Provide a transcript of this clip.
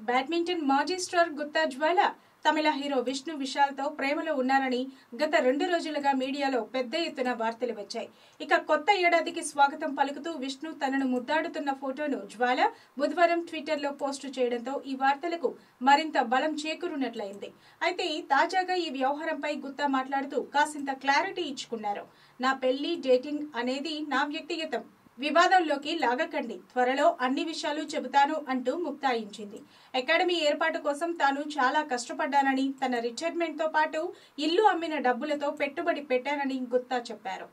Badminton మాజీ star Gutta Jwala తమిళ hero Vishnu విశాల్తో ప్రేమలో ఉన్నారని గత రెండు రోజులుగా మీడియాలో పెద్ద ఎత్తున వార్తలు వచ్చాయి. ఇక కొత్త ఏడాదికి స్వాగతం పలుకుతూ విష్ణు తనను ముద్దాడుతున్న ఫోటోను జ్వాల బుధవారం ట్విట్టర్లో పోస్టు చేయడంతో ఈ వార్తలకు మరింత బలం చేకూరున్నట్లయింది అయితే తాజాగా ఈ వ్యవహారంపై గుత్తా మాట్లాడుతూ కాసింత క్లారిటీ ఇచ్చుకున్నారు. నా పెళ్ళి డేటింగ్ అనేది నా వ్యక్తిగతం. వివాదంలోకి లాగకండి. త్వరలో అన్ని విషయాలు చెబుతాను అంటూ ముక్తాయించింది. అకాడమీ ఏర్పాటు కోసం తాను చాలా కష్టపడ్డానని తన రిటైర్మెంట్తో పాటు ఇల్లు అమ్మిన డబ్బులతో పెట్టుబడి పెట్టానని గుత్తా చెప్పారు.